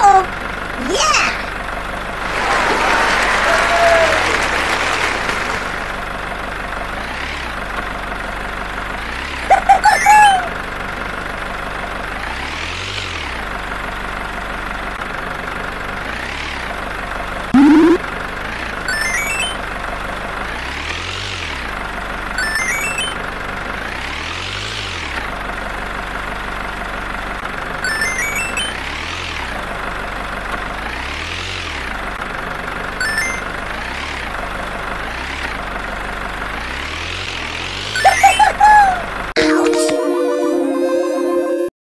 Uh-oh.